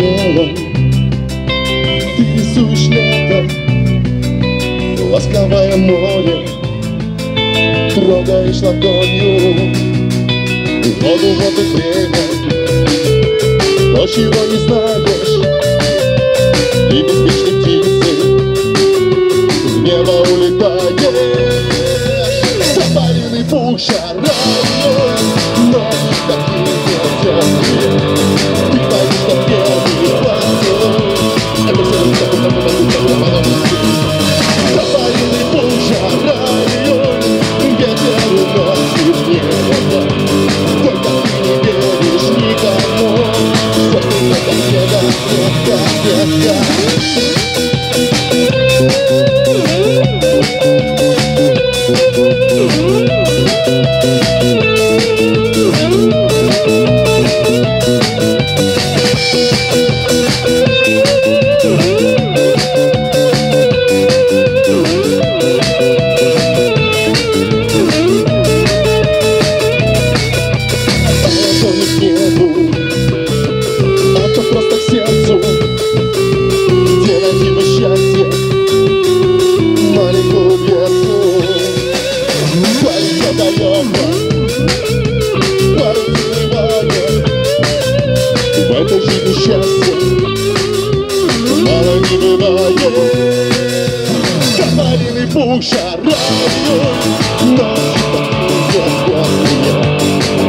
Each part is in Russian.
мелом Ты рисуешь лето Ласковое море Трогаешь ладонью Воду, воду, время. То, чего не знаешь Запаренный пух жарой Ночи такие темные Ты боишься первый Запаренный пух жарой Ветер уносит небо Только ты не веришь никому Звезды это снега, снега, снега Thank you. puxa rádio Não se passe a guardia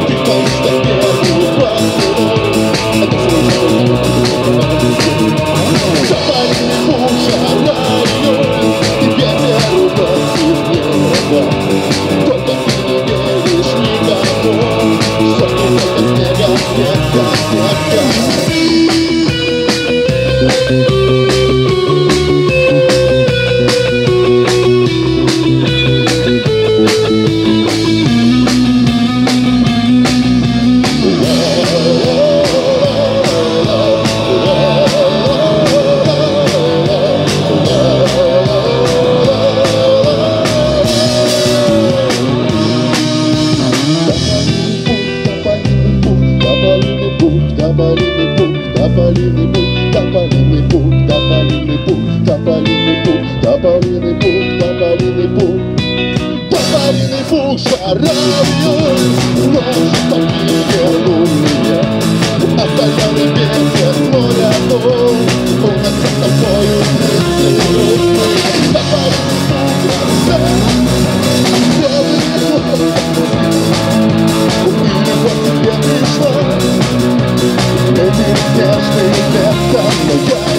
Que consta que é do quadro A defesa do mundo Jamais me puxa rádio пух, тополиный пух, тополиный пух. Тополиный пух жарою, ночи такие лунные, Оставляли fantastic left on the gun